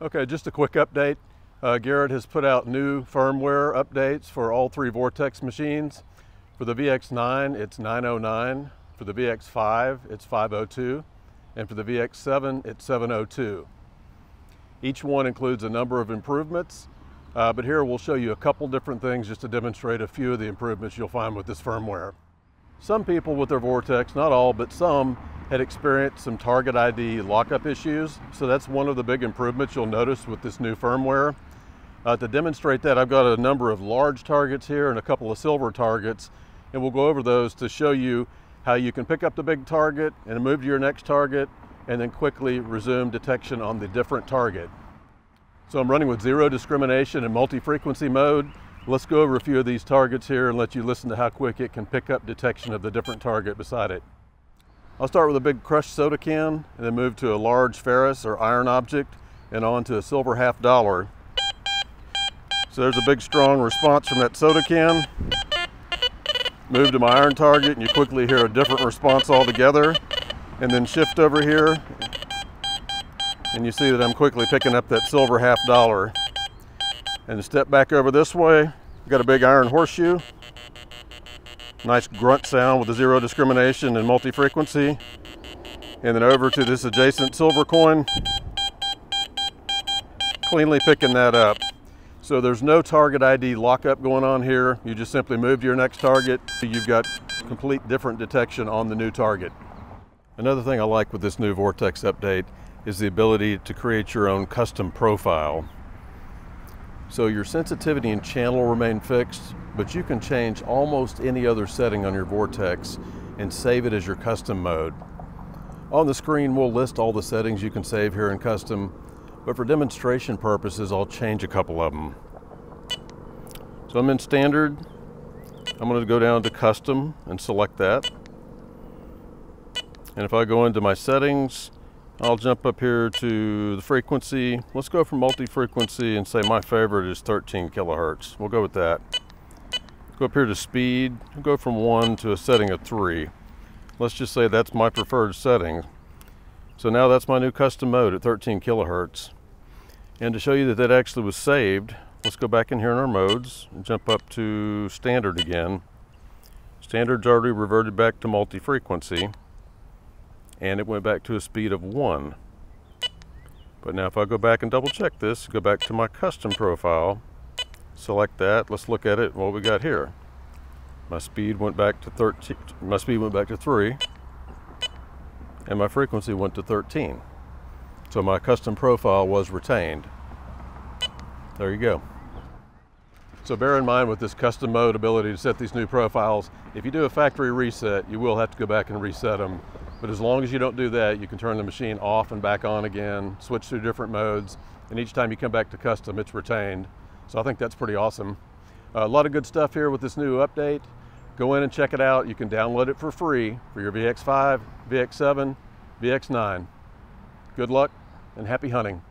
Okay, just a quick update. Uh, Garrett has put out new firmware updates for all three Vortex machines. For the VX9, it's 909. For the VX5, it's 502. And for the VX7, it's 702. Each one includes a number of improvements, uh, but here we'll show you a couple different things just to demonstrate a few of the improvements you'll find with this firmware. Some people with their Vortex, not all, but some, had experienced some target ID lockup issues. So that's one of the big improvements you'll notice with this new firmware. Uh, to demonstrate that, I've got a number of large targets here and a couple of silver targets, and we'll go over those to show you how you can pick up the big target and move to your next target, and then quickly resume detection on the different target. So I'm running with zero discrimination and multi-frequency mode. Let's go over a few of these targets here and let you listen to how quick it can pick up detection of the different target beside it. I'll start with a big crushed soda can and then move to a large ferrous or iron object and on to a silver half dollar. So there's a big strong response from that soda can. Move to my iron target and you quickly hear a different response altogether. And then shift over here and you see that I'm quickly picking up that silver half dollar. And step back over this way, got a big iron horseshoe Nice grunt sound with the zero discrimination and multi-frequency. And then over to this adjacent silver coin. Cleanly picking that up. So there's no target ID lockup going on here. You just simply move to your next target. You've got complete different detection on the new target. Another thing I like with this new Vortex update is the ability to create your own custom profile. So your sensitivity and channel remain fixed, but you can change almost any other setting on your Vortex and save it as your custom mode. On the screen, we'll list all the settings you can save here in custom, but for demonstration purposes, I'll change a couple of them. So I'm in standard. I'm going to go down to custom and select that. And if I go into my settings, I'll jump up here to the frequency. Let's go for multi-frequency and say my favorite is 13 kilohertz. We'll go with that. Go up here to speed, go from one to a setting of three. Let's just say that's my preferred setting. So now that's my new custom mode at 13 kilohertz. And to show you that that actually was saved, let's go back in here in our modes and jump up to standard again. Standard's already reverted back to multi-frequency and it went back to a speed of one. But now if I go back and double check this, go back to my custom profile, select that, let's look at it, what we got here. My speed went back to 13, my speed went back to three, and my frequency went to 13. So my custom profile was retained. There you go. So bear in mind with this custom mode ability to set these new profiles, if you do a factory reset, you will have to go back and reset them but as long as you don't do that, you can turn the machine off and back on again, switch through different modes, and each time you come back to custom, it's retained. So I think that's pretty awesome. Uh, a lot of good stuff here with this new update. Go in and check it out. You can download it for free for your VX5, VX7, VX9. Good luck and happy hunting.